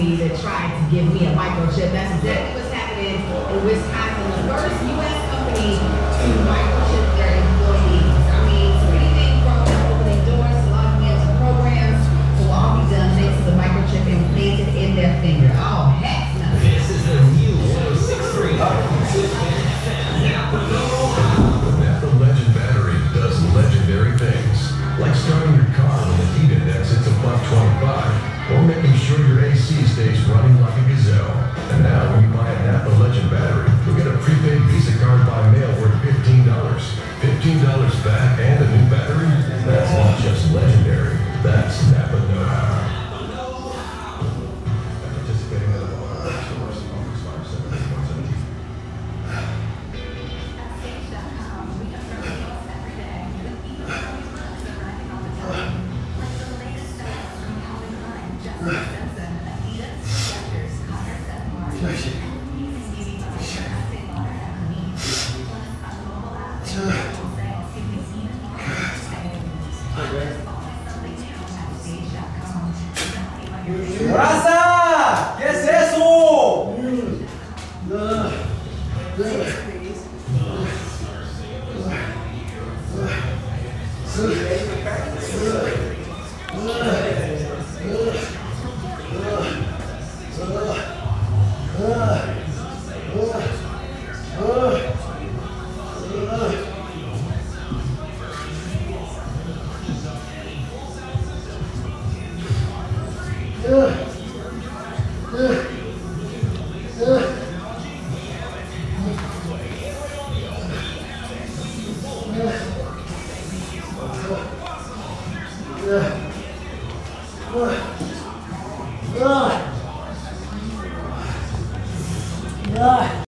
that tried to give me a microchip. That's exactly what's happening in Wisconsin. The first U.S. company to microchip. stage running like a gazelle. Раз Yeah.